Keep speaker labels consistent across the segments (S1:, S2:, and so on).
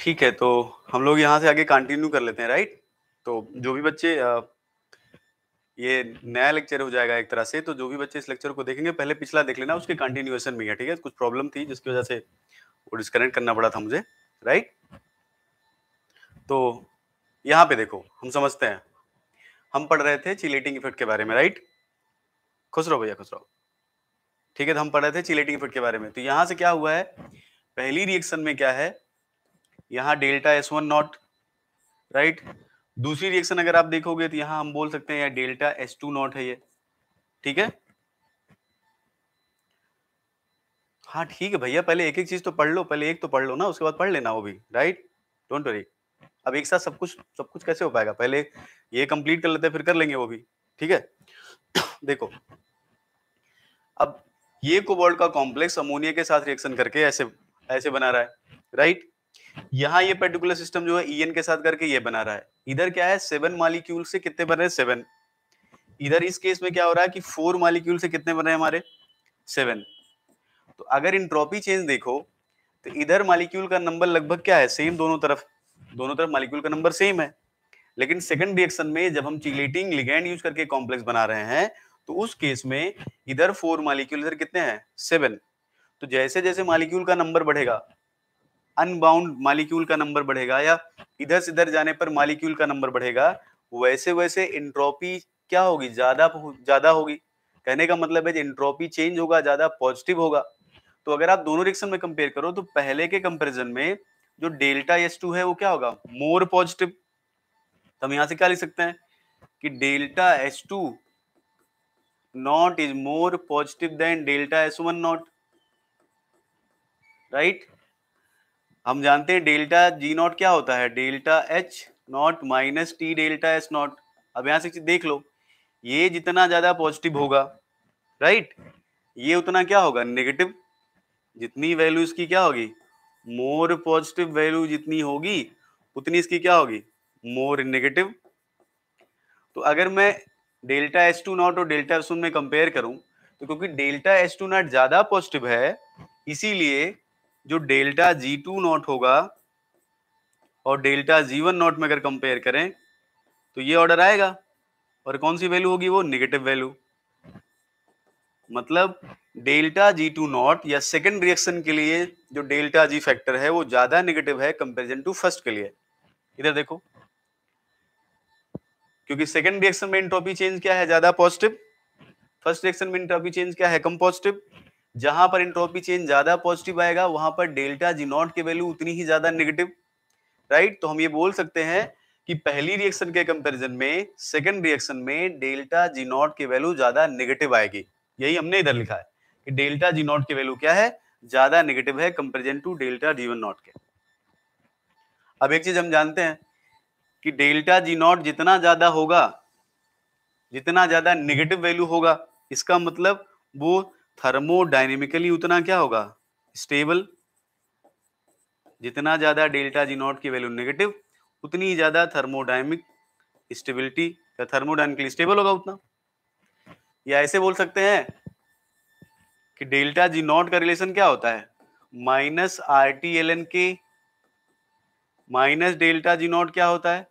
S1: ठीक है तो हम लोग यहाँ से आगे कंटिन्यू कर लेते हैं राइट तो जो भी बच्चे ये नया लेक्चर हो जाएगा एक तरह से तो जो भी बच्चे इस लेक्चर को देखेंगे, पहले पिछला देख लेना, उसके कंटिन्यूएशन में है ठीक है? कुछ प्रॉब्लम थी जिसकी वजह से वो डिस्कनेक्ट करना पड़ा था मुझे राइट तो यहाँ पे देखो, हम समझते हैं। हम पढ़ रहे थे चिलेटिंग इफ़ेक्ट के बारे में राइट खुश रहो भैया, खुश रहो। ठीक है तो हम पढ़ रहे थे चिलेटिंग इफ़ेक्ट के बारे में। तो यहाँ से क्या हुआ है? पहली रिएक्शन में क्या है? यहाँ delta S one not right दूसरी रिएक्शन अगर आप देखोगे तो यहाँ हम बोल सकते हैं यहाँ डेल्टा एस टू नॉट है ये, ठीक है? हाँ ठीक है भैया, पहले एक एक चीज़ तो पढ़ लो, पहले एक तो पढ़ लो ना, उसके बाद पढ़ लेना वो भी राइट डोंट वरी अब एक साथ सब कुछ सब कुछ कैसे हो पाएगा? पहले ये कंप्लीट कर लेते हैं, फिर कर लेंगे वो भी, ठीक है? देखो, अब ये कोबाल्ट का कॉम्प्लेक्स अमोनिया के साथ रिएक्शन करके ऐसे ऐसे बना रहा है राइट यहाँ ये पर्टिकुलर सिस्टम जो है ईएन के साथ करके ये बना रहा है। इधर क्या है? सेवन मालिक्यूल से कितने बन रहे सेवन इधर इस केस में क्या हो रहा है कि फोर मालिक्यूल से कितने बन रहे हमारे? सेवन तो अगर इंट्रोपी चेंज देखो तो इधर मालिक्यूल का नंबर लगभग क्या है? सेम दोनों तरफ़। दोनों तरफ़ मालिक्यूल का नंबर सेम है। लेकिन सेकंड रिएक्शन में जब हम चिलेटिंग लिगैंड यूज़ करके कॉम्प्लेक्स बना रहे हैं तो उस केस में इधर फोर मालिक्यूल इधर कितने हैं? सेवन तो जैसे जैसे मालिक्यूल का नंबर बढ़ेगा अनबाउंड मालिक्यूल का नंबर बढ़ेगा या इधर से इधर जाने पर मालिक्यूल का नंबर बढ़ेगा वैसे वैसे इंट्रोपी क्या होगी? ज़्यादा ज़्यादा होगी। कहने का मतलब है इंट्रोपी चेंज होगा, ज़्यादा पॉजिटिव होगा। तो अगर आप दोनों रिएक्शन में कंपेयर करो तो पहले के कंपैरिजन में जो डेल्टा एस है, वो क्या होगा? मोर पॉजिटिव तो हम यहाँ से क्या लिख सकते हैं? कि delta S two not is more positive than delta S one not right हम जानते हैं डेल्टा जी नॉट क्या होता है? Delta H not minus T delta S not अब यहाँ से देख लो। ये जितना ज़्यादा पॉजिटिव होगा राइट ये उतना क्या होगा? नेगेटिव जितनी वैल्यू इसकी क्या होगी? मोर पॉजिटिव वैल्यू जितनी होगी, उतनी इसकी क्या होगी? मोर नेगेटिव तो अगर मैं डेल्टा एस टू नॉट और डेल्टा एस में कंपेयर करूँ तो क्योंकि डेल्टा एस टू नॉट ज़्यादा पॉजिटिव है, इसीलिए जो डेल्टा जी टू नॉट होगा और डेल्टा जी वन नॉट में अगर कंपेयर करें तो ये ऑर्डर आएगा। और कौन सी वैल्यू होगी? वो निगेटिव वैल्यू मतलब डेल्टा जी टू नॉट या सेकेंड रिएक्शन के लिए जो डेल्टा जी फैक्टर है, वो ज़्यादा नेगेटिव है कंपेरिजन टू फ़र्स्ट के लिए। इधर देखो। क्योंकि सेकेंड रिएक्शन में इंट्रोपी चेंज क्या है? ज़्यादा पॉजिटिव फ़र्स्ट रिएक्शन में इंट्रोपी चेंज क्या है? कम पॉजिटिव जहाँ पर इंट्रोपी चेंज ज़्यादा पॉजिटिव आएगा, वहाँ पर डेल्टा जी नॉट की वैल्यू उतनी ही ज़्यादा नेगेटिव राइट तो हम ये बोल सकते हैं कि पहली रिएक्शन के कंपैरिजन में सेकंड रिएक्शन में डेल्टा जी नॉट की वैल्यू ज़्यादा नेगेटिव आएगी। यही हमने इधर लिखा है कि डेल्टा जी नॉट की वैल्यू क्या है? ज़्यादा नेगेटिव है comparison to delta G one not के। अब एक चीज़ हम जानते हैं कि डेल्टा जी नॉट जितना ज़्यादा होगा, जितना ज़्यादा नेगेटिव वैल्यू होगा, इसका मतलब वो थर्मोडाइनेमिकली उतना क्या होगा? स्टेबल जितना ज़्यादा डेल्टा जी नॉट की वैल्यू नेगेटिव उतनी ज़्यादा थर्मोडाइनमिक स्टेबिलिटी या थर्मोडाइनमिकली स्टेबल होगा उतना। या ऐसे बोल सकते हैं कि डेल्टा जी नॉट का रिलेशन क्या होता है? Minus R T L N K, minus delta G naught क्या होता है?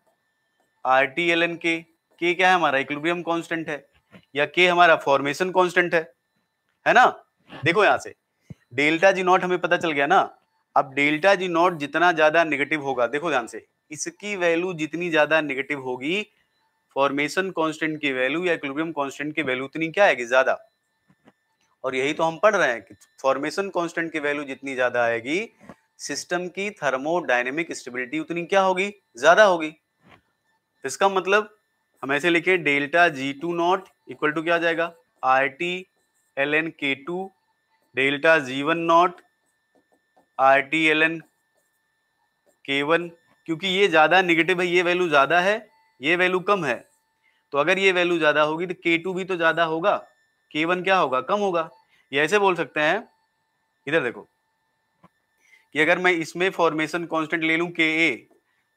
S1: R T L N K क्या है हमारा? इक्विलिब्रियम कांस्टेंट है या के हमारा फॉर्मेशन कांस्टेंट है? है ना? देखो यहाँ से। डेल्टा जी नॉट हमें पता चल गया ना? अब डेल्टा जी नॉट जितना ज़्यादा नेगेटिव होगा, देखो ध्यान से, इसकी वैल्यू जितनी ज़्यादा नेगेटिव होगी फॉर्मेशन कांस्टेंट की वैल्यू या इक्विलिब्रियम कांस्टेंट की वैल्यू उतनी क्या आएगी? ज़्यादा। और यही तो हम पढ़ रहे हैं कि फॉर्मेशन कांस्टेंट की वैल्यू जितनी ज़्यादा आएगी सिस्टम की थर्मोडायनेमिक स्टेबिलिटी उतनी क्या होगी? ज़्यादा होगी। इसका मतलब हम ऐसे लिखे, delta G two naught equal to क्या आ जाएगा? R T L N K two delta G one naught R T L N K one क्योंकि ये ज़्यादा निगेटिव है, ये वैल्यू ज़्यादा है, ये वैल्यू कम है। तो अगर ये वैल्यू ज़्यादा होगी तो के टू भी तो ज़्यादा होगा। के वन क्या होगा? कम होगा। ये ऐसे बोल सकते हैं। इधर देखो। कि अगर मैं इसमें फॉर्मेशन कांस्टेंट ले लूँ के ए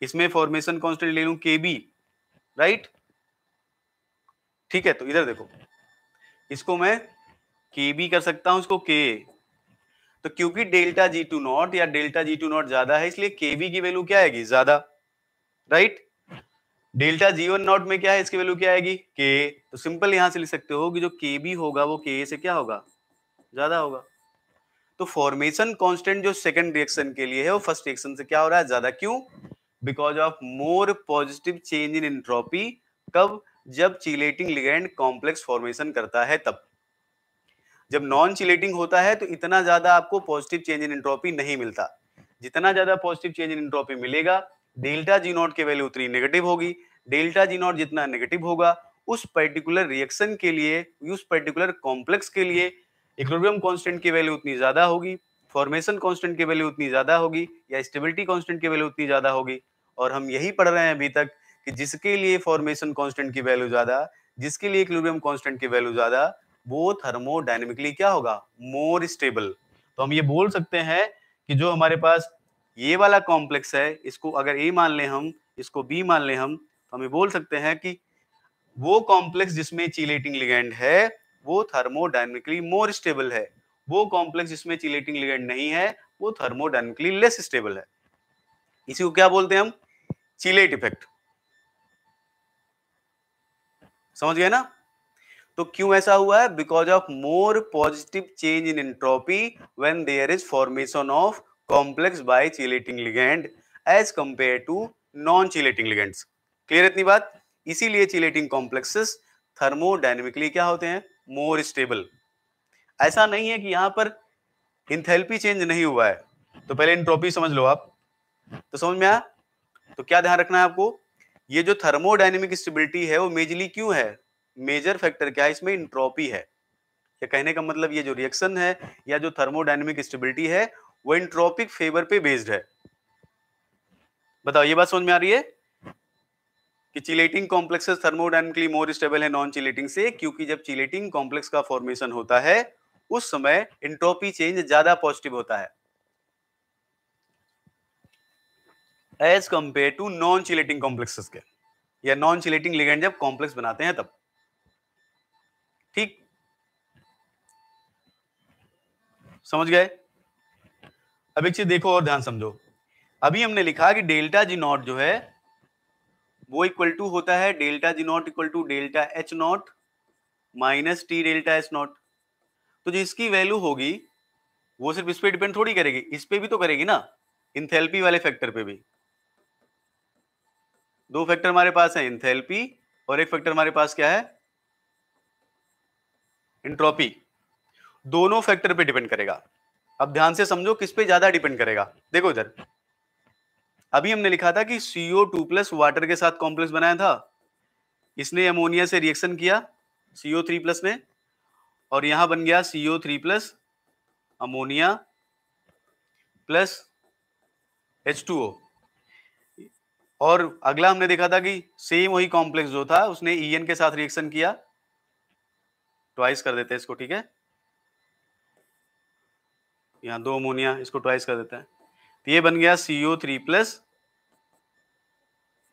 S1: इसमें फॉर्मेशन कांस्टेंट ले लूँ के बी राइट ठीक है तो इधर देखो। इसको मैं के बी कर सकता हूँ इसको के तो क्योंकि डेल्टा जी टू नॉट या डेल्टा जी टू नॉट ज़्यादा है, इसलिए केवी की वैल्यू क्या आएगी? ज़्यादा। Right delta G one naught में क्या है, इसकी वैल्यू क्या आएगी? के तो सिंपल यहाँ से लिख सकते हो कि जो के बी होगा, वो के से क्या होगा? ज़्यादा होगा। तो फॉर्मेशन कांस्टेंट जो सेकंड रिएक्शन के लिए है, वो फ़र्स्ट रिएक्शन से क्या हो रहा है? ज़्यादा। क्यों? Because of more positive change in entropy कब? जब चिलेटिंग लिगेंड कॉम्प्लेक्स फॉर्मेशन करता है, तब। जब नॉन चिलेटिंग होता है तो इतना ज़्यादा आपको पॉजिटिव चेंज इन एंट्रोपी नहीं मिलता। जितना ज़्यादा पॉजिटिव चेंज इन एंट्रोपी मिलेगा डेल्टा जी नॉट की वैल्यू उतनी नेगेटिव होगी। डेल्टा जी नॉट जितना नेगेटिव होगा, उस पर्टिकुलर रिएक्शन के लिए, उस पर्टिकुलर कॉम्प्लेक्स के लिए इक्विलिब्रियम कांस्टेंट की वैल्यू उतनी ज़्यादा होगी फॉर्मेशन कांस्टेंट की वैल्यू उतनी ज़्यादा होगी, या स्टेबिलिटी कांस्टेंट की वैल्यू उतनी ज़्यादा होगी। और हम यही पढ़ रहे हैं अभी तक कि जिसके लिए फॉर्मेशन कांस्टेंट की वैल्यू ज़्यादा, जिसके लिए इक्विलिब्रियम कांस्टेंट की वैल्यू ज़्यादा वो थर्मोडायनेमिकली क्या होगा? मोर स्टेबल तो हम ये बोल सकते हैं कि जो हमारे पास ये वाला कॉम्प्लेक्स है, इसको अगर ए मान ले हम, इसको बी मान ले हम तो हम ये बोल सकते हैं कि वो कॉम्प्लेक्स जिसमें चिलेटिंग लिगेंड है, वो थर्मोडायनेमिकली मोर स्टेबल है। वो कॉम्प्लेक्स जिसमें चिलेटिंग लिगेंड नहीं है, वो थर्मोडाइनमिकली लेस स्टेबल है। इसी को क्या बोलते हैं हम? चिलेट इफ़ेक्ट समझ गए ना? तो क्यों ऐसा हुआ है? Because of more positive change in entropy when there is formation of complex by chelating ligand as compare to non chelating ligands clear इतनी बात? इसीलिए चिलेटिंग कॉम्प्लेक्सेस थर्मोडायनेमिकली क्या होते हैं? मोर स्टेबल ऐसा नहीं है कि यहाँ पर इंथेल्पी चेंज नहीं हुआ है। तो पहले इंट्रोपी समझ लो आप। तो समझ में आया? तो क्या ध्यान रखना है आपको? ये जो थर्मोडायनेमिक स्टेबिलिटी है, वो मेजली क्यों है? मेजर फैक्टर क्या है? इसमें इंट्रोपी है। या कहने का मतलब ये जो रिएक्शन है या जो थर्मोडायनेमिक स्टेबिलिटी है, वो इंट्रोपिक फेवर पे बेस्ड है। बताओ, ये बात समझ में आ रही है? कि chelating complexes thermodynamically more stable है नॉन चिलेटिंग से, क्योंकि जब चिलेटिंग कॉम्प्लेक्स का फॉर्मेशन होता है, उस समय इंट्रोपी चेंज ज़्यादा पॉजिटिव होता है। As compare to non chelating complexes के, या नॉन चिलेटिंग लिगेंड जब कॉम्प्लेक्स बनाते हैं तब। ठीक? समझ गए? अब एक चीज़ देखो और ध्यान समझो। अभी हमने लिखा कि डेल्टा जी नॉट जो है, वो इक्वल टू होता है delta G naught equal to delta H naught minus T delta H naught. तो जो इसकी वैल्यू होगी, वो सिर्फ़ इस पे डिपेंड थोड़ी करेगी। इस पे भी तो करेगी ना इंथेल्पी वाले फैक्टर पे भी। दो फैक्टर हमारे पास है इंथेल्पी और एक फैक्टर हमारे पास क्या है? इंट्रोपी दोनों फैक्टर पे डिपेंड करेगा। अब ध्यान से समझो किस पे ज़्यादा डिपेंड करेगा। देखो इधर। अभी हमने लिखा था कि सीओ टू प्लस वाटर के साथ कॉम्प्लेक्स बनाया था। इसने अमोनिया से रिएक्शन किया सीओ थ्री प्लस ने और यहाँ बन गया CO three plus ammonia plus H two O और अगला हमने देखा था कि सेम वही कॉम्प्लेक्स जो था, उसने ईएन के साथ रिएक्शन किया। ट्वाइस कर देते हैं इसको, ठीक है? यहाँ दो अमोनिया, इसको ट्वाइस कर देते हैं। तो ये बन गया CO three plus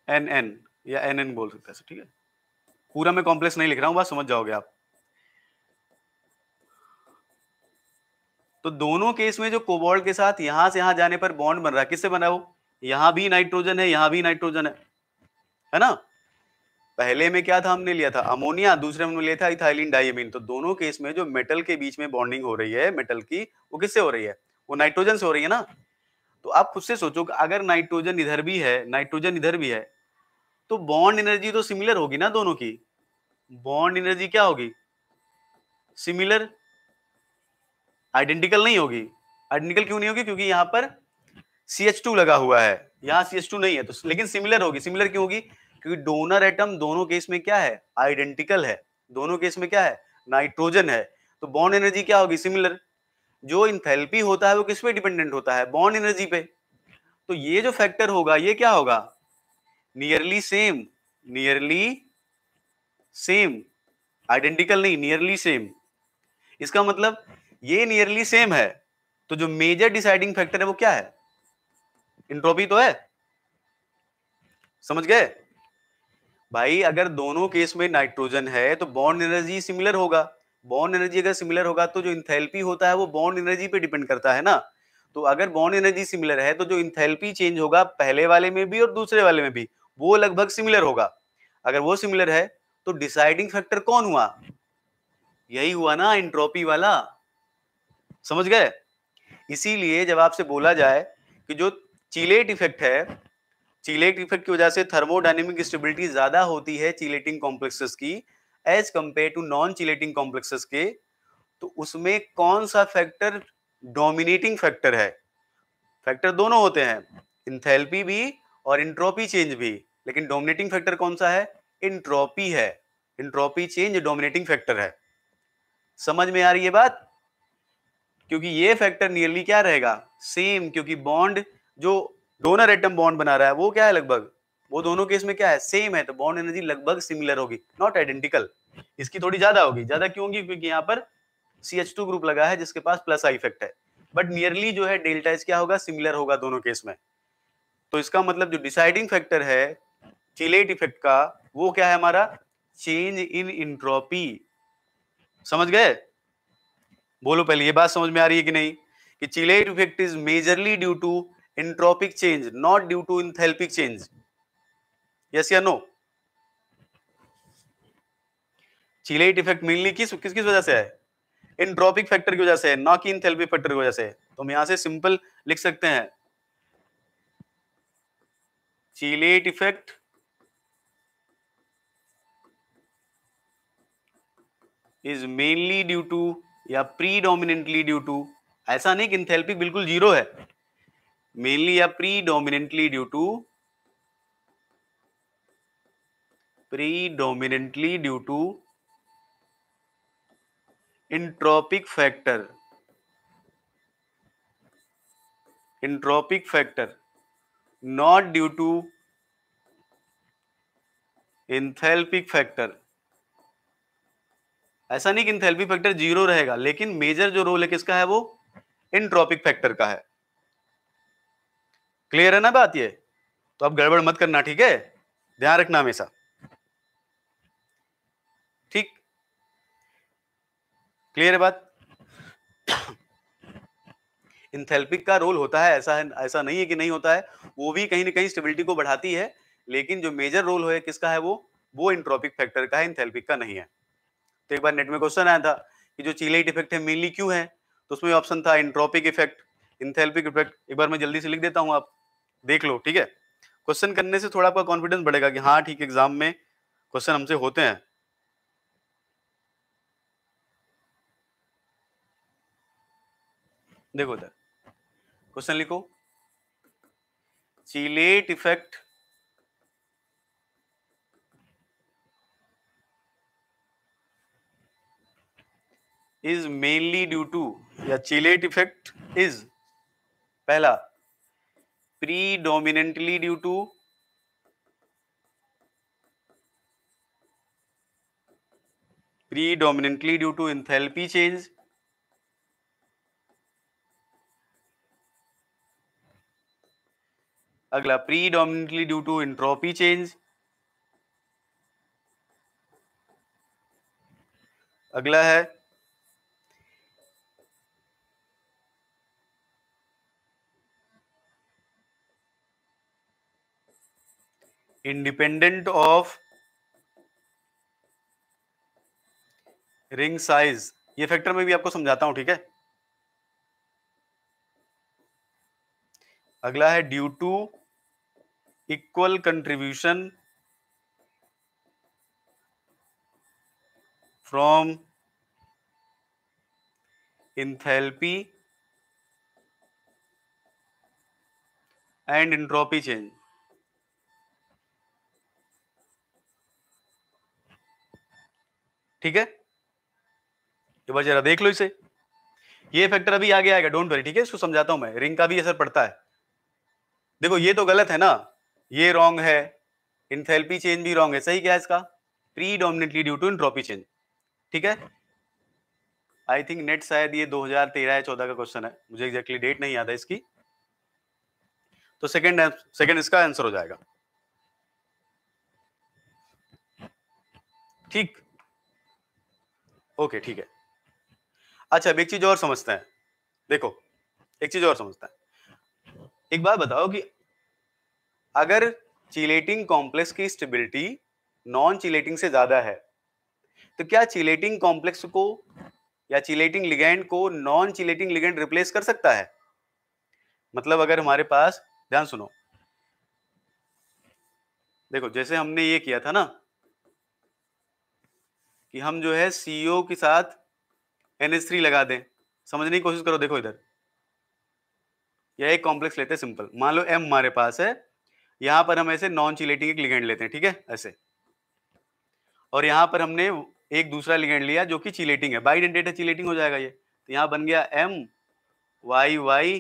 S1: N N या एन एन बोल सकते हैं ठीक है? पूरा मैं कॉम्प्लेक्स नहीं लिख रहा हूँ बात समझ जाओगे आप। तो दोनों केस में जो कोबाल्ट के साथ यहाँ से यहाँ जाने पर बॉन्ड बन रहा है, किससे बना वो? यहाँ भी नाइट्रोजन है, यहाँ भी नाइट्रोजन है। है ना? पहले में क्या था, हमने लिया था? अमोनिया, दूसरे में लिया था इथाइलिन डाइमीन तो दोनों केस में जो मेटल के बीच में बॉन्डिंग हो रही है, मेटल की, वो किससे हो रही है? वो नाइट्रोजन से हो रही है ना? तो आप खुद से सोचो अगर नाइट्रोजन इधर भी है, नाइट्रोजन इधर भी है तो बॉन्ड एनर्जी तो सिमिलर होगी ना दोनों की? बॉन्ड एनर्जी क्या होगी? सिमिलर? आइडेंटिकल नहीं होगी। आइडेंटिकल क्यों नहीं होगी? क्योंकि यहाँ पर टू लगा हुआ है। यहाँ सी नहीं है तो लेकिन सिमिलर होगी। सिमिलर क्यों होगी? क्योंकि डोनर एटम दोनों केस में क्या है? आइडेंटिकल है। दोनों केस में क्या है? नाइट्रोजन है। तो बॉन्ड एनर्जी क्या होगी? सिमिलर। जो इंथेल्पी होता है वो किस पे डिपेंडेंट होता है? बॉन्ड एनर्जी पे। तो ये जो फैक्टर होगा, ये क्या होगा? Nearly same. Nearly same. Identical नहीं, नियरली सेम। इसका मतलब ये नियरली सेम है। तो जो मेजर डिसाइडिंग फैक्टर है वो क्या है? इंट्रोपी तो है। समझ गए? भाई, अगर दोनों केस में नाइट्रोजन है तो बॉन्ड एनर्जी सिमिलर होगा। बॉन्ड एनर्जी अगर सिमिलर होगा तो जो इंथैल्पी होता है, वो बॉन्ड एनर्जी पे डिपेंड करता है ना। तो अगर बॉन्ड एनर्जी सिमिलर है तो जो इंथैल्पी चेंज होगा, पहले वाले में भी और दूसरे वाले में भी, वो लगभग सिमिलर होगा। अगर वो सिमिलर है तो डिसाइडिंग फैक्टर कौन हुआ? यही हुआ ना इंट्रोपी वाला। समझ गए? इसीलिए जब आपसे बोला जाए कि जो चिलेट इफ़ेक्ट है चिलेट इफ़ेक्ट की वजह से थर्मोडाइनेमिक स्टेबिलिटी ज़्यादा होती है चिलेटिंग कॉम्प्लेक्सेस की as compare to non chelating complexes के। तो उसमें कौन सा फैक्टर डोमिनेटिंग फैक्टर है? फैक्टर दोनों होते हैं इंथैल्पी भी और इंट्रोपी चेंज भी। लेकिन डोमिनेटिंग फैक्टर कौन सा है? इंट्रोपी है। इंट्रोपी चेंज डोमिनेटिंग फैक्टर है। समझ में आ रही है बात? क्योंकि ये फैक्टर नियरली क्या रहेगा? सेम क्योंकि बॉन्ड जो डोनर एटम बॉन्ड बना रहा है, वो क्या है लगभग? वो दोनों केस में क्या है? सेम है तो बॉन्ड एनर्जी लगभग सिमिलर होगी नॉट आइडेंटिकल इसकी थोड़ी ज़्यादा होगी। ज़्यादा क्यों होगी? क्योंकि यहाँ पर सी एच टू ग्रुप लगा है, जिसके पास प्लस आई इफ़ेक्ट है। बट नियरली जो है डेल्टा एच क्या होगा? सिमिलर होगा दोनों केस में। तो इसका मतलब जो डिसाइडिंग फैक्टर है चिलेट इफ़ेक्ट का, वो क्या है हमारा? चेंज इन इंट्रोपी समझ गए? बोलो पहले, ये बात समझ में आ रही है कि नहीं? कि chelate effect is majorly due to entropic change, not due to enthalpic change. Yes या no? चिलेट इफ़ेक्ट मेनली किस किस किस वजह से है? इंट्रोपिक फैक्टर की वजह से ना कि इंथैल्पिक फैक्टर की वजह से तो हम यहाँ से सिंपल लिख सकते हैं। Chelate effect is mainly due to या प्रीडोमिनेंटली ड्यू टू ऐसा नहीं कि इंथैल्पिक बिल्कुल ज़ीरो है। मेनली या predominantly due to predominantly due to entropic factor entropic factor not due to enthalpic factor ऐसा नहीं कि इंथेल्पिक फैक्टर ज़ीरो रहेगा, लेकिन मेजर जो रोल है किसका है वो? इंट्रोपिक फैक्टर का है। क्लियर है ना बात ये? तो अब गड़बड़ मत करना, ठीक है? ध्यान रखना हमेशा। ठीक? क्लियर है बात? इंथेल्पिक का रोल होता है, ऐसा है, ऐसा नहीं है कि नहीं होता है। वो भी कहीं ना कहीं स्टेबिलिटी को बढ़ाती है, लेकिन जो मेजर रोल है, किसका है वो? वो इंट्रोपिक फैक्टर का है इंथेल्पिक का नहीं है। तो एक बार नेट में क्वेश्चन आया था कि जो चीलेट इफ़ेक्ट है मेनली क्यों है? तो उसमें ऑप्शन था इंट्रोपिक इफ़ेक्ट इंथेल्पिक इफ़ेक्ट एक बार मैं जल्दी से लिख देता हूँ आप। देख लो, ठीक है? क्वेश्चन करने से थोड़ा आपका कॉन्फिडेंस बढ़ेगा कि हाँ ठीक एग्ज़ाम में क्वेश्चन हमसे होते हैं। देखो इधर। क्वेश्चन लिखो। Chelate effect is mainly due to या चीलेट इफ़ेक्ट इज़ पहला predominantly due to predominantly due to enthalpy change अगला predominantly due to entropy change अगला है इंडिपेंडेंट ऑफ़ रिंग साइज़ ये फैक्टर में भी आपको समझाता हूँ, ठीक है? अगला है due to equal contribution from enthalpy and entropy change ठीक है? ये बार जरा देख लो इसे। ये फैक्टर अभी आगे आएगा डोंट वरी ठीक है? इसको समझाता हूँ मैं। रिंग का भी असर पड़ता है। देखो, ये तो गलत है ना? ये रॉन्ग है। इंथेल्पी चेंज भी रॉन्ग है। सही क्या है इसका? Predominantly due to entropy change ठीक है? आई थिंक नेट शायद ये 2013 या 14 का क्वेश्चन है। मुझे एग्जैक्टली डेट नहीं याद है इसकी। तो सेकंड सेकंड इसका आंसर हो जाएगा। ठीक। ओके, ठीक है। अच्छा अब एक चीज़ और समझते हैं। देखो, एक चीज़ और समझता है। एक बात बताओ कि अगर चिलेटिंग कॉम्प्लेक्स की स्टेबिलिटी नॉन चिलेटिंग से ज़्यादा है तो क्या चिलेटिंग कॉम्प्लेक्स को या चिलेटिंग लिगेंड को नॉन चिलेटिंग लिगेंड रिप्लेस कर सकता है? मतलब अगर हमारे पास, ध्यान सुनो। देखो, जैसे हमने ये किया था ना कि हम जो है सीओ के साथ NH3 लगा दें। समझने की कोशिश करो, देखो इधर। यह एक कॉम्प्लेक्स लेते हैं सिंपल मान लो एम हमारे पास है, यहाँ पर हम ऐसे नॉन चिलेटिंग एक लिगेंड लेते हैं, ठीक है? ऐसे। और यहाँ पर हमने एक दूसरा लिगेंड लिया जो कि चिलेटिंग है। बाई डेंडेटा चिलेटिंग हो जाएगा ये। तो यहाँ बन गया M Y Y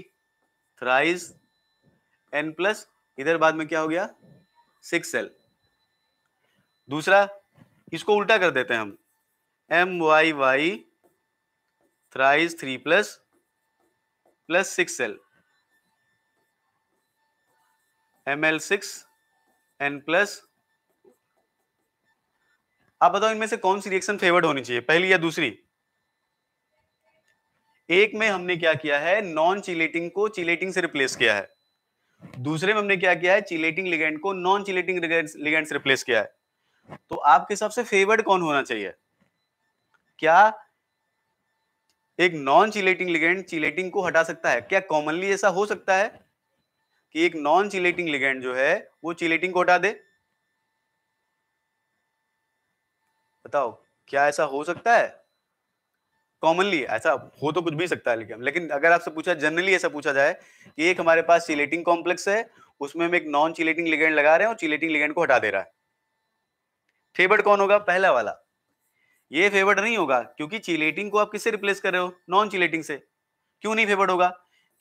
S1: thrice N plus इधर बाद में क्या हो गया? सिक्स एल दूसरा, इसको उल्टा कर देते हैं हम। M Y Y thrice three plus plus six L M L six N plus आप बताओ, इनमें से कौन सी रिएक्शन फेवर्ड होनी चाहिए? पहली या दूसरी? एक में हमने क्या किया है? नॉन चिलेटिंग को चिलेटिंग से रिप्लेस किया है। दूसरे में हमने क्या किया है? चिलेटिंग लिगेंड को नॉन चिलेटिंग लिगेंड से रिप्लेस किया है। तो आपके हिसाब से फेवर्ड कौन होना चाहिए? क्या एक नॉन चिलेटिंग लिगेंड चिलेटिंग को हटा सकता है? क्या कॉमनली ऐसा हो सकता है कि एक नॉन चिलेटिंग लिगेंड जो है, वो चिलेटिंग को हटा दे? बताओ, क्या ऐसा हो सकता है? कॉमनली ऐसा हो तो कुछ भी सकता है लेकिन लेकिन अगर आपसे पूछा जनरली ऐसा पूछा जाए कि एक हमारे पास चिलेटिंग कॉम्प्लेक्स है, उसमें हम एक नॉन चिलेटिंग लिगेंड लगा रहे हैं और चिलेटिंग लिगेंड को हटा दे रहा है। फेवर्ड कौन होगा? पहला वाला। ये फेवर्ड नहीं होगा, क्योंकि चिलेटिंग को आप किससे रिप्लेस कर रहे हो? नॉन चिलेटिंग से। क्यों नहीं फेवर्ड होगा?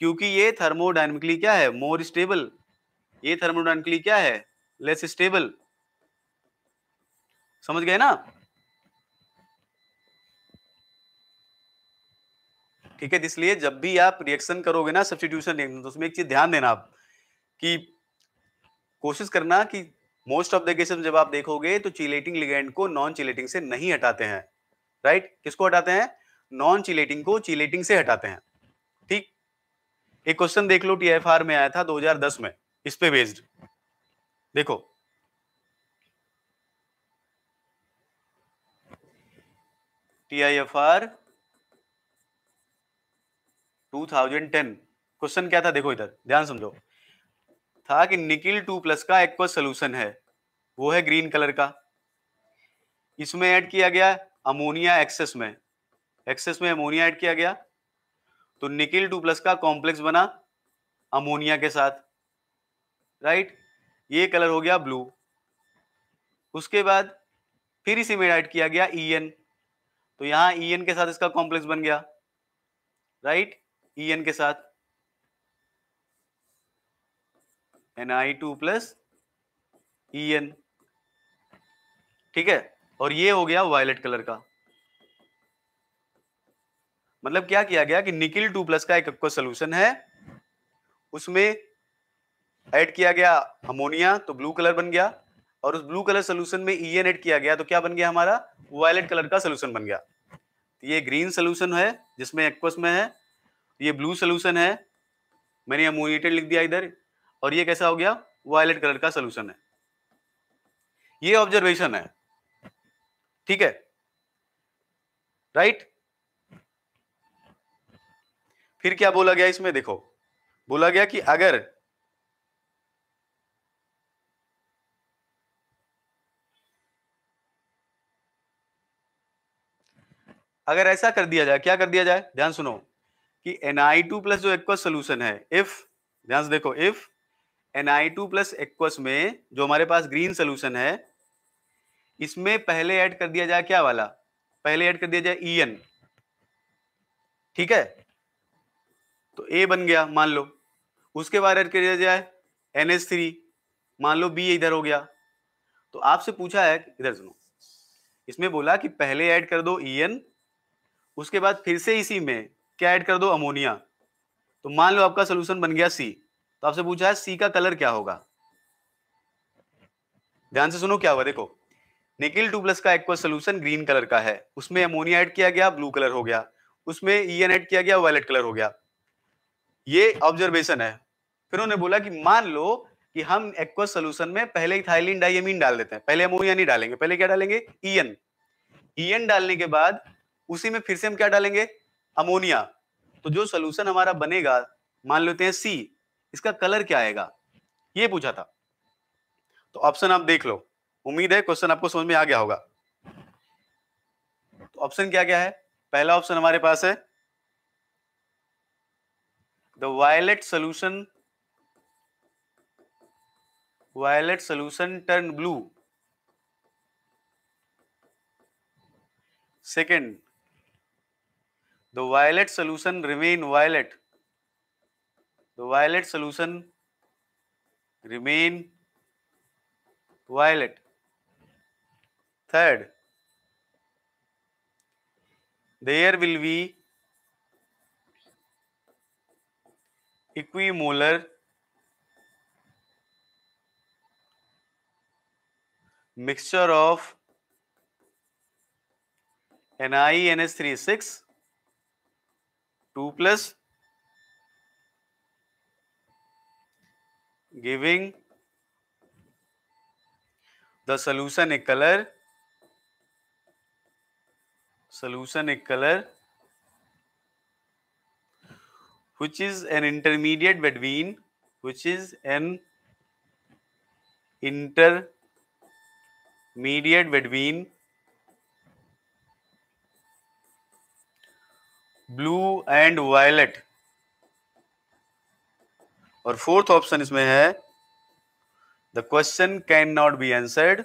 S1: क्योंकि ये थर्मोडाइनमिकली क्या है? मोर स्टेबल ये थर्मोडाइनमिकली क्या है? लेस स्टेबल समझ गए ना? ठीक है, इसलिए जब भी आप रिएक्शन करोगे ना सब्सटीट्यूशन रिएक्शन तो उसमें एक चीज़ ध्यान देना आप, कि कोशिश करना कि मोस्ट ऑफ़ द केसेस जब आप देखोगे तो चिलेटिंग लिगेंड को नॉन चिलेटिंग से नहीं हटाते हैं। Right right? किसको हटाते हैं? नॉन चिलेटिंग को चिलेटिंग से हटाते हैं। ठीक? एक क्वेश्चन देख लो टीएफआर में आया था 2010 में। इस पे बेस्ड देखो। टीआईएफआर 2010 क्वेश्चन क्या था? देखो इधर। ध्यान समझो। था कि निकिल टू प्लस का एक्वा सोल्यूशन है। वो है ग्रीन कलर का। इसमें ऐड किया गया अमोनिया एक्सेस में। एक्सेस में अमोनिया ऐड किया गया। तो निकिल टू प्लस का कॉम्प्लेक्स बना अमोनिया के साथ। राइट ये कलर हो गया ब्लू उसके बाद फिर इसी में ऐड किया गया ई e तो यहाँ ई e के साथ इसका कॉम्प्लेक्स बन गया। राइट ई एन के साथ। N I two plus E N ठीक है? और ये हो गया वायलेट कलर का। मतलब क्या किया गया कि निकिल टू प्लस का एक सोल्यूशन है। उसमें ऐड किया गया अमोनिया तो ब्लू कलर बन गया। और उस ब्लू कलर सोल्यूशन में ई एन ऐड किया गया तो क्या बन गया हमारा? वायलेट कलर का सोल्यूशन बन गया। तो ये ग्रीन सोल्यूशन है, जिसमें एक्वस में है। ये ब्लू सोल्यूशन है। मैंने अमोनिएटेड लिख दिया इधर। और ये कैसा हो गया? वायलेट कलर का सोल्यूशन है। ये ऑब्जर्वेशन है। ठीक है? राइट फिर क्या बोला गया इसमें? देखो। बोला गया कि अगर अगर ऐसा कर दिया जाए, क्या कर दिया जाए? ध्यान सुनो कि टू प्लस जो एक्वस सोल्यूशन है इफ़ ध्यान से देखो इफ़ टू प्लस एक्वस में जो हमारे पास ग्रीन सोल्यूशन है, इसमें पहले ऐड कर दिया जाए क्या वाला? पहले ऐड कर दिया जाए ई एन ठीक है? तो ए बन गया, मान लो। उसके बाद ऐड कर दिया जाए एन एस थ्री मान लो बी इधर हो गया। तो आपसे पूछा है, इधर सुनो। इसमें बोला कि पहले ऐड कर दो ई एन उसके बाद फिर से इसी में क्या ऐड कर दो? अमोनिया तो मान लो आपका सोल्यूशन बन गया सी तो आपसे पूछा है सी का कलर क्या होगा? ध्यान से सुनो क्या हुआ, देखो। निकिल टू प्लस का एक्वा सोल्यूशन ग्रीन कलर का है। उसमें अमोनिया ऐड किया गया ब्लू कलर हो गया। उसमें ई एन एड किया गया वायलेट कलर हो गया। ये ऑब्जर्वेशन है। फिर उन्होंने बोला कि मान लो कि हम एक्वस सोल्यूशन में पहले इथाइलिन डाइमीन डाल देते हैं। पहले अमोनिया नहीं डालेंगे, पहले क्या डालेंगे? ईएन ईएन डालने के बाद उसी में फिर से हम क्या डालेंगे? अमोनिया तो जो सोल्यूशन हमारा बनेगा, मान लेते हैं सी इसका कलर क्या आएगा? ये पूछा था। तो ऑप्शन आप देख लो। उम्मीद है क्वेश्चन आपको समझ में आ गया होगा। तो ऑप्शन क्या क्या है? पहला ऑप्शन हमारे पास है। The violet solution violet solution turn blue second the violet solution remain violet the violet solution remain violet. Third there will be equimolar mixture of n i n s 3 6 2 plus giving the solution a color solution a color which is an intermediate between which is an intermediate between blue and violet और fourth option इसमें है the question can not be answered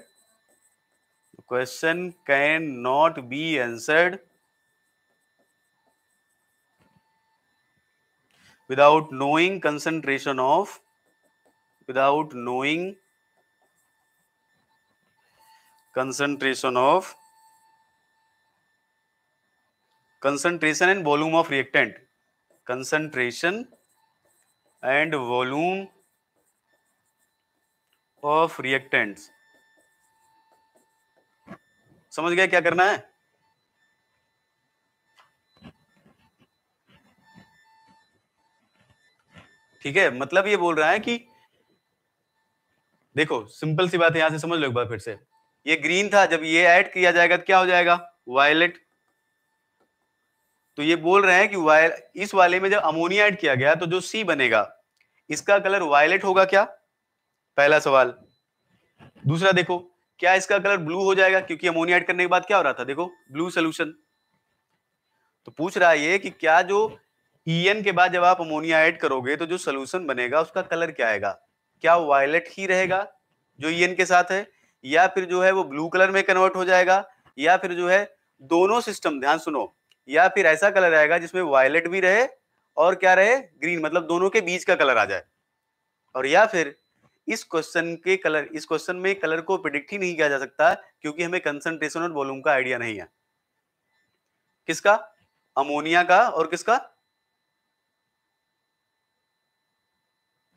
S1: question can not be answered without knowing concentration of without knowing concentration of concentration and volume of reactant concentration and volume of reactants समझ गया क्या करना है? ठीक है मतलब ये बोल रहा है कि, देखो सिंपल सी बात है, यहाँ से समझ लो एक बार फिर से। ये ग्रीन था, जब ये ऐड किया जाएगा तो क्या हो जाएगा? वायलेट तो ये बोल रहे हैं कि वायल इस वाले में जब अमोनिया ऐड किया गया तो जो सी बनेगा, इसका कलर वायलेट होगा क्या? पहला सवाल। दूसरा देखो, क्या इसका कलर ब्लू हो जाएगा? क्योंकि अमोनिया ऐड करने के बाद क्या हो रहा था? देखो, ब्लू सोल्यूशन। तो पूछ रहा है ये कि क्या जो ईएन के बाद जब आप अमोनिया ऐड करोगे तो जो सोल्यूशन बनेगा, उसका कलर क्या आएगा? क्या वायलेट ही रहेगा, जो ईएन के साथ है? या फिर जो है वो ब्लू कलर में कन्वर्ट हो जाएगा? या फिर जो है, दोनों सिस्टम, ध्यान सुनो या फिर ऐसा कलर आएगा जिसमें वायलेट भी रहे और क्या रहे? ग्रीन मतलब दोनों के बीच का कलर आ जाए। और या फिर इस क्वेश्चन के कलर, इस क्वेश्चन में कलर को प्रिडिक्ट ही नहीं किया जा सकता क्योंकि हमें कंसंट्रेशन और वॉल्यूम का आइडिया नहीं है। किसका? अमोनिया का और किसका?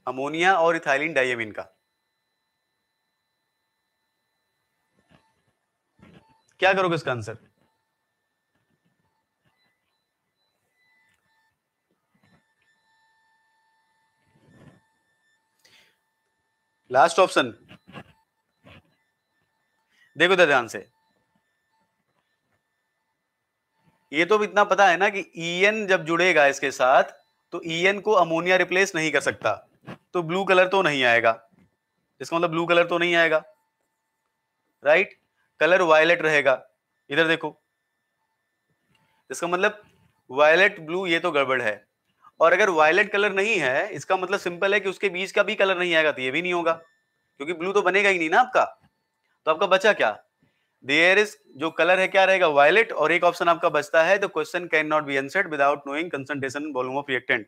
S1: अमोनिया और इथाइलिन डाइएमिन का। क्या करोगे इसका आंसर लास्ट ऑप्शन देखो तो ध्यान से। ये तो इतना पता है ना कि ईएन जब जुड़ेगा इसके साथ तो ईएन को अमोनिया रिप्लेस नहीं कर सकता। तो ब्लू कलर तो नहीं आएगा। इसका मतलब ब्लू कलर तो नहीं आएगा। राइट कलर वायलेट रहेगा। इधर देखो। इसका मतलब वायलेट ब्लू ये तो गड़बड़ है। और अगर वायलेट कलर नहीं है, इसका मतलब सिंपल है कि उसके बीच का भी कलर नहीं आएगा तो ये भी नहीं होगा। क्योंकि ब्लू तो बनेगा ही नहीं ना आपका। तो आपका बचा क्या? देयर इज़ जो कलर है, क्या रहेगा? वायलेट और एक ऑप्शन आपका बचता है the question can not be answered without knowing concentration volume of reactant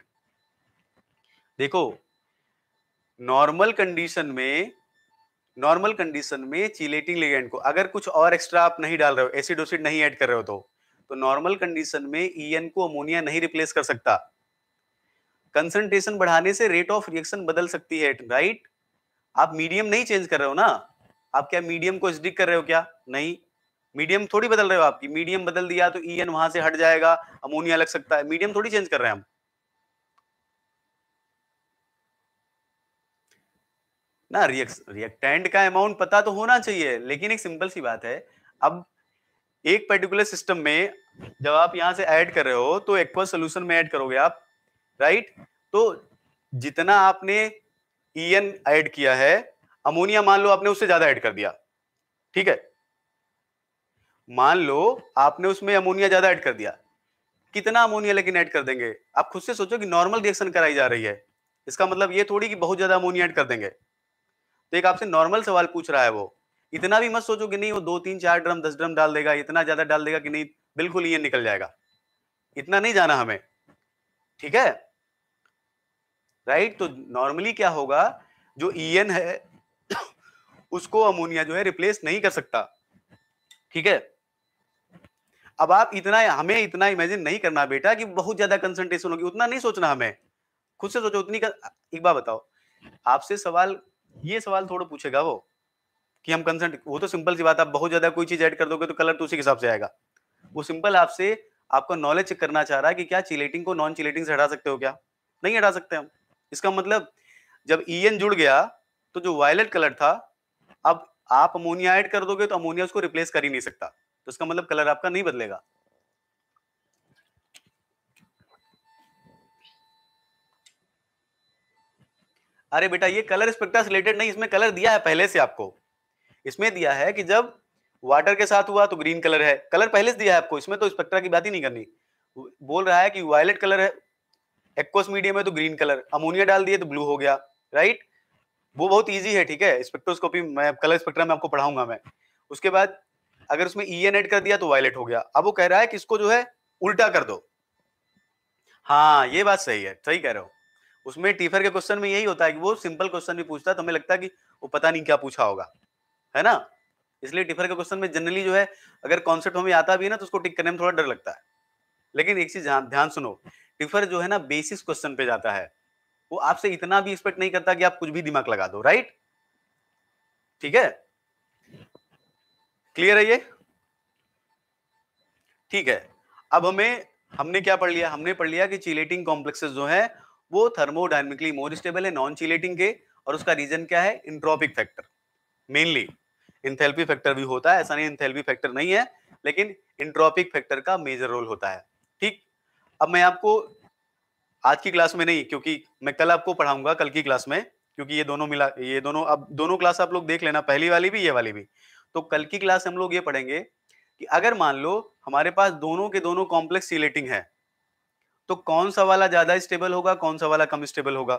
S1: देखो नॉर्मल कंडीशन में नॉर्मल कंडीशन में चिलेटिंग लिगेंड को अगर कुछ और एक्स्ट्रा आप नहीं डाल रहे हो एसिड ओसिड नहीं ऐड कर रहे हो तो तो नॉर्मल कंडीशन में ईएन को अमोनिया नहीं रिप्लेस कर सकता। कंसंट्रेशन बढ़ाने से रेट ऑफ़ रिएक्शन बदल सकती है राइट आप मीडियम नहीं चेंज कर रहे हो ना? आप क्या मीडियम को एसिडिक कर रहे हो क्या? नहीं। मीडियम थोड़ी बदल रहे हो आपकी। मीडियम बदल दिया तो ई एन वहाँ से हट जाएगा अमोनिया लग सकता है। मीडियम थोड़ी चेंज कर रहे हैं हम। ना रिएक्टेंट का अमाउंट पता तो होना चाहिए, लेकिन एक सिंपल सी बात है। अब एक पर्टिकुलर सिस्टम में जब आप यहाँ से ऐड कर रहे हो तो एक्वस सोल्यूशन में ऐड करोगे आप। राइट? तो जितना आपने ईएन ऐड किया है, अमोनिया मान लो आपने उससे ज़्यादा ऐड कर दिया। ठीक है? मान लो आपने उसमें अमोनिया ज़्यादा ऐड कर दिया। कितना अमोनिया लेकिन ऐड कर देंगे? आप खुद से सोचो कि नॉर्मल रिएक्शन कराई जा रही है। इसका मतलब ये थोड़ी कि बहुत ज़्यादा अमोनिया ऐड कर देंगे। तो एक आपसे नॉर्मल सवाल पूछ रहा है वो। इतना भी मत सोचो कि नहीं, वो दो, तीन, चार ड्रम, दस ड्रम डाल देगा, इतना ज़्यादा डाल देगा कि नहीं, बिल्कुल ये निकल जाएगा। इतना नहीं जाना हमें। ठीक है? राइट तो नॉर्मली क्या होगा, जो ईएन है, उसको अमोनिया जो है रिप्लेस नहीं कर सकता। ठीक है? अब आप इतना, हमें इतना इमेजिन नहीं करना बेटा कि बहुत ज़्यादा कंसंट्रेशन होगी। उतना नहीं सोचना हमें। खुद से सोचो, उतनी का एक बार बताओ। आपसे सवाल, ये सवाल थोड़ा पूछेगा वो, कि हम कंसेंट वो तो सिंपल सी बात आप बहुत ज़्यादा कोई चीज़ ऐड कर दोगे तो कलर तो उसी के हिसाब से आएगा। वो सिंपल आपसे, आपका नॉलेज चेक करना चाह रहा है कि क्या चिलेटिंग को नॉन चिलेटिंग से हटा सकते हो क्या? नहीं हटा सकते हम। इसका मतलब जब ईएन जुड़ गया तो जो वायलेट कलर था, अब आप अमोनिया ऐड कर दोगे तो अमोनिया उसको रिप्लेस कर ही नहीं सकता। तो इसका मतलब कलर आपका नहीं बदलेगा। अरे बेटा, ये कलर स्पेक्ट्रा से रिलेटेड नहीं, इसमें कलर दिया है पहले से आपको। इसमें दिया है कि जब वाटर के साथ हुआ तो ग्रीन कलर है। कलर पहले से दिया है आपको, इसमें तो स्पेक्ट्रा की बात ही नहीं करनी। बोल रहा है कि वायलेट कलर है एक्वस मीडियम है तो ग्रीन कलर अमोनिया डाल दिए तो ब्लू हो गया राइट वो बहुत ईजी है, ठीक है? स्पेक्ट्रोस्कोपी मैं कलर स्पेक्ट्रा में आपको पढ़ाऊँगा मैं। उसके बाद अगर उसमें ई एन एड कर दिया तो वायलेट हो गया। अब वो कह रहा है कि इसको जो है उल्टा कर दो। हाँ ये बात सही है, सही कह रहे हो। उसमें टीफर के क्वेश्चन में यही होता है कि वो सिंपल क्वेश्चन भी पूछता है तो हमें लगता है कि वो पता नहीं क्या पूछा होगा, है ना? इसलिए टिफर के क्वेश्चन में जनरली जो है, अगर कॉन्सेप्ट हमें आता भी है ना तो उसको टिक करने में थोड़ा डर लगता है। लेकिन एक चीज़ ध्यान सुनो टिफर जो है ना बेसिस क्वेश्चन पे जाता है। वो आपसे इतना भी एक्सपेक्ट नहीं करता कि आप कुछ भी दिमाग लगा दो राइट ठीक है? क्लियर है ये? ठीक है। अब हमें, हमने क्या पढ़ लिया? हमने पढ़ लिया कि चिलेटिंग कॉम्प्लेक्सेस जो है, वो थर्मोडाइनमिकली मोर स्टेबल है नॉन चिलेटिंग के, और उसका रीजन क्या है? Entropic factor mainly enthalpy factor भी होता है, ऐसा नहीं इंथेल्पी फैक्टर नहीं है, लेकिन इंट्रोपिक फैक्टर का मेजर रोल होता है। ठीक? अब मैं आपको आज की क्लास में नहीं, क्योंकि मैं कल आपको पढ़ाऊँगा, कल की क्लास में, क्योंकि ये दोनों मिला, ये दोनों, अब दोनों क्लास आप लोग देख लेना, पहली वाली भी, ये वाली भी। तो कल की क्लास हम लोग ये पढ़ेंगे कि अगर मान लो हमारे पास दोनों के दोनों कॉम्प्लेक्स सिलेटिंग है तो कौन सा वाला ज़्यादा स्टेबल होगा, कौन सा वाला कम स्टेबल होगा?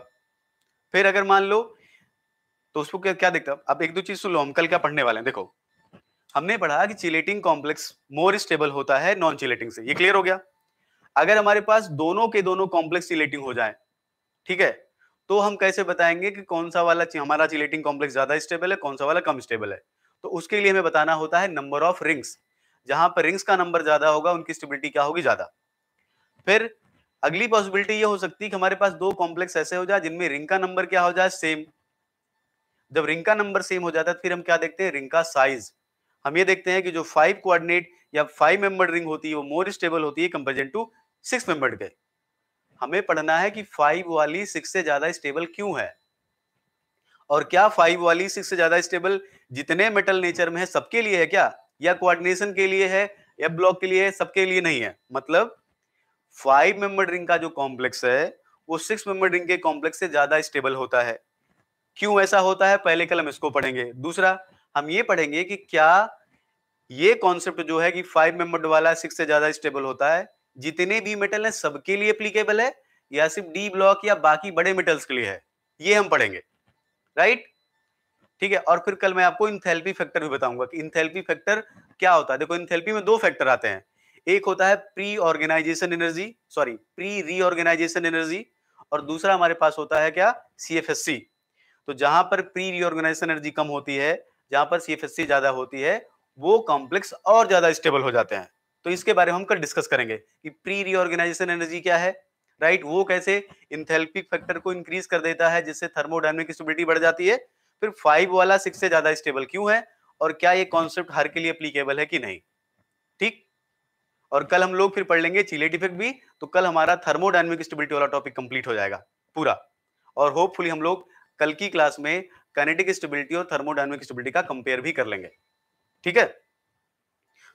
S1: फिर अगर मान लो तो उसको क्या क्या देखता अब एक दो चीज़ सुन लो, हम कल क्या पढ़ने वाले हैं, देखो। हमने पढ़ा कि चिलेटिंग कॉम्प्लेक्स मोर स्टेबल होता है नॉन चिलेटिंग से, ये क्लियर हो गया? अगर हमारे पास दोनों के दोनों कॉम्प्लेक्स चिलेटिंग हो जाए, ठीक है तो हम कैसे बताएँगे कि कौन सा वाला हमारा चिलेटिंग कॉम्प्लेक्स ज़्यादा स्टेबल है, कौन सा वाला कम स्टेबल है? तो उसके लिए हमें बताना होता है नंबर ऑफ़ रिंग्स जहाँ पर रिंग्स का नंबर ज़्यादा होगा, उनकी स्टेबिलिटी क्या होगी? ज़्यादा। फिर अगली पॉसिबिलिटी ये हो सकती है कि हमारे पास दो कॉम्प्लेक्स ऐसे हो जाए, जिनमें रिंग का नंबर क्या हो जाए? सेम जब रिंग का नंबर सेम हो जाता है फिर हम क्या देखते हैं? रिंग का साइज़ हम ये देखते हैं कि जो फाइव कोऑर्डिनेट या फाइव मेंबर रिंग होती है, वो मोर स्टेबल होती है कंपेरिजन टू सिक्स मेंबर के हमें पढ़ना है कि फाइव वाली सिक्स से ज़्यादा स्टेबल क्यों है? और क्या फाइव वाली सिक्स से ज़्यादा स्टेबल जितने मेटल नेचर में है, सबके लिए है क्या? या कोऑर्डिनेशन के लिए है, या ब्लॉक के लिए है, सबके लिए नहीं है? मतलब फाइव मेंबर रिंग का जो कॉम्प्लेक्स है, वो सिक्स मेंबर रिंग के कॉम्प्लेक्स से ज़्यादा स्टेबल होता है। क्यों ऐसा होता है? पहले कल हम इसको पढ़ेंगे। दूसरा, हम ये पढ़ेंगे कि क्या ये कॉन्सेप्ट जो है कि फाइव मेंबर वाला सिक्स से ज़्यादा स्टेबल होता है जितने भी मेटल हैं, सबके लिए एप्लीकेबल है, या सिर्फ़ डी ब्लॉक या बाकी बड़े मेटल्स के लिए है। ये हम पढ़ेंगे। राइट ठीक है, और फिर कल मैं आपको इंथेल्पी फैक्टर भी बताऊँगा कि इंथेल्पी फैक्टर क्या होता है। देखो इंथेल्पी में दो फैक्टर आते हैं। एक होता है pre organisation energy sorry pre reorganisation energy और दूसरा हमारे पास होता है क्या? सीएफएससी तो जहाँ पर प्री रीऑर्गेनाइजेशन एनर्जी कम होती है, जहाँ पर सीएफएससी ज़्यादा होती है, वो कॉम्प्लेक्स और ज़्यादा स्टेबल हो जाते हैं। तो इसके बारे में हम कल डिस्कस करेंगे कि प्री रीऑर्गेनाइजेशन एनर्जी क्या है राइट right? वो कैसे इंथेल्पिक फैक्टर को इंक्रीज कर देता है, जिससे थर्मोडायनेमिक स्टेबिलिटी बढ़ जाती है। फिर फाइव वाला सिक्स से ज़्यादा स्टेबल क्यों है और क्या ये कॉन्सेप्ट हर के लिए अप्लीकेबल है कि नहीं? ठीक? और कल हम लोग फिर पढ़ लेंगे चिलेट इफ़ेक्ट भी तो कल हमारा थर्मोडाइनमिक स्टेबिलिटी वाला टॉपिक कंप्लीट हो जाएगा, पूरा। और होपफुली हम लोग कल की क्लास में कैनेटिक स्टेबिलिटी और थर्मोडाइनमिक स्टेबिलिटी का कंपेयर भी कर लेंगे। ठीक है?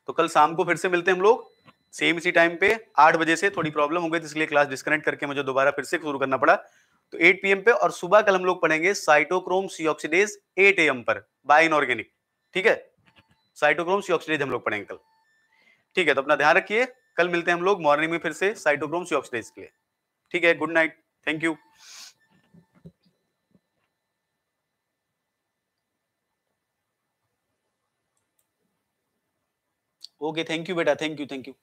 S1: तो कल शाम को फिर से मिलते हैं हम लोग। सेम इसी टाइम पे आठ बजे से थोड़ी प्रॉब्लम हो गई, इसलिए क्लास डिस्कनेक्ट करके मुझे दोबारा फिर से शुरू करना पड़ा। तो 8 पीएम पे और सुबह कल हम लोग पढ़ेंगे साइटोक्रोम सी ऑक्सीडेज 8 एम पर बाय इनऑर्गेनिक ठीक है? साइटोक्रोम सी ऑक्सीडेज हम लोग पढ़ेंगे कल। ठीक है तो अपना ध्यान रखिए। कल मिलते हैं हम लोग मॉर्निंग में फिर से साइटोक्रोम सी ऑक्सीडेज के लिए। ठीक है? Good night thank you okay thank you बेटा थैंक यू थैंक यू